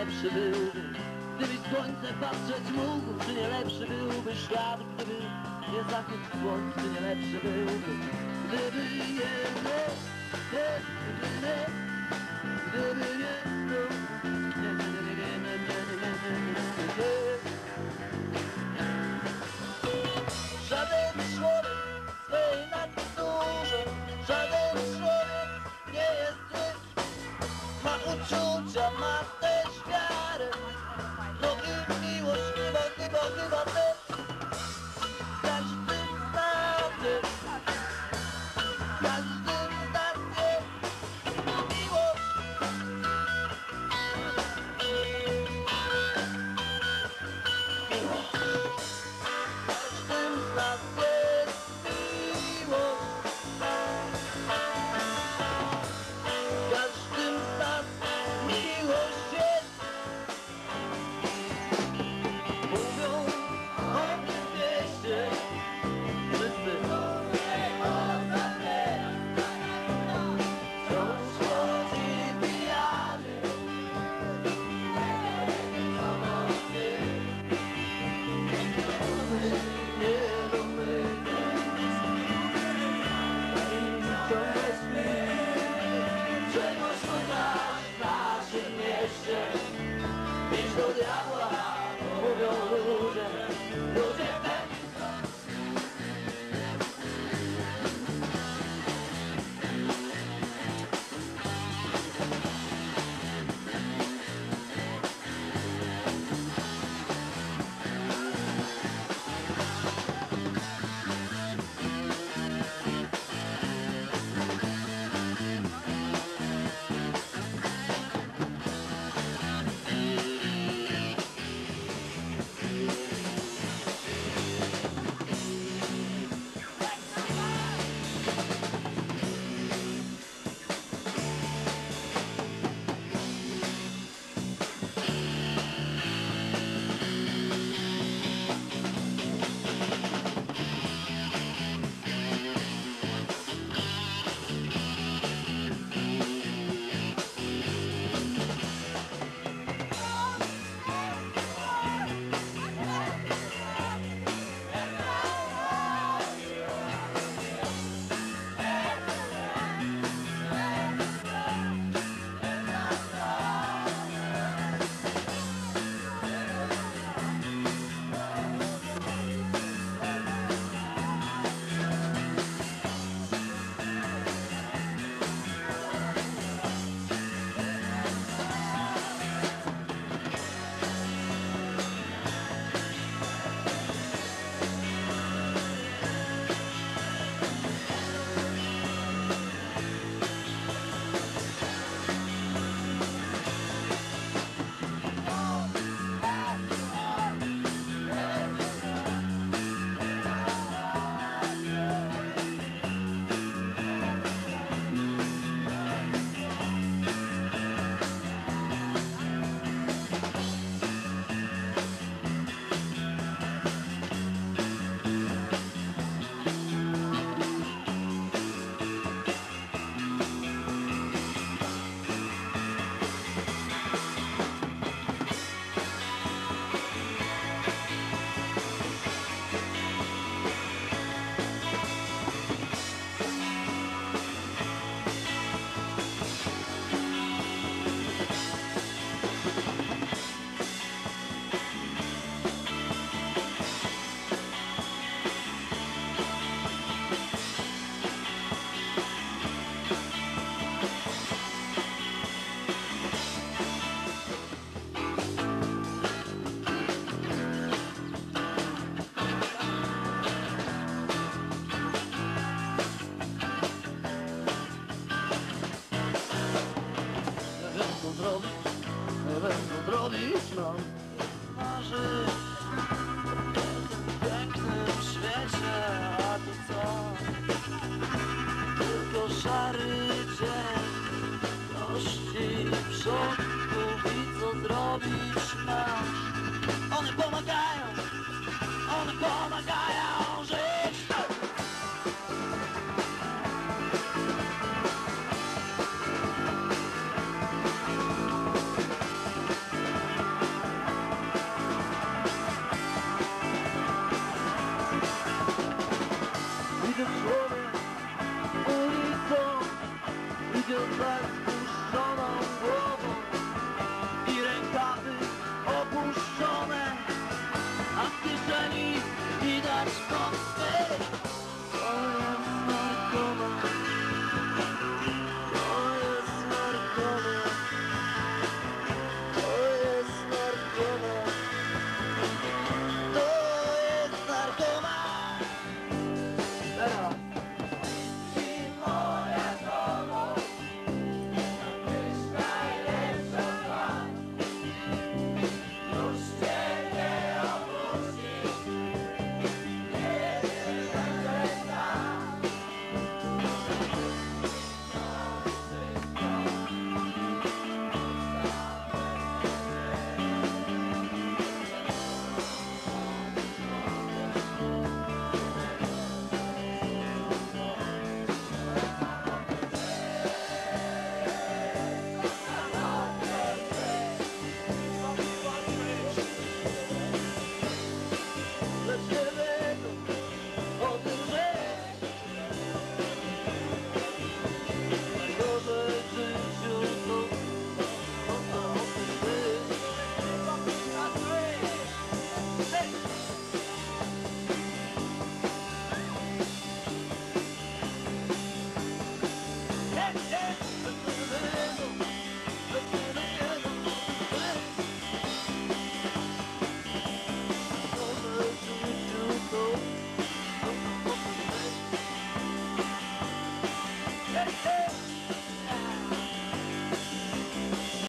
lepszy byłby Gdybyś słońce patrzeć mógł Czy nie lepszy byłby świat Gdyby nie zachód słońca Czy nie lepszy byłby Gdyby nie, nie, gdyby nie Gdyby nie, no Nie, nie, nie, nie, nie, nie, nie, nie, nie, nie, nie. know zrobić, będą zrobić nam marzenia. Przodków i co zrobić masz. One pomagają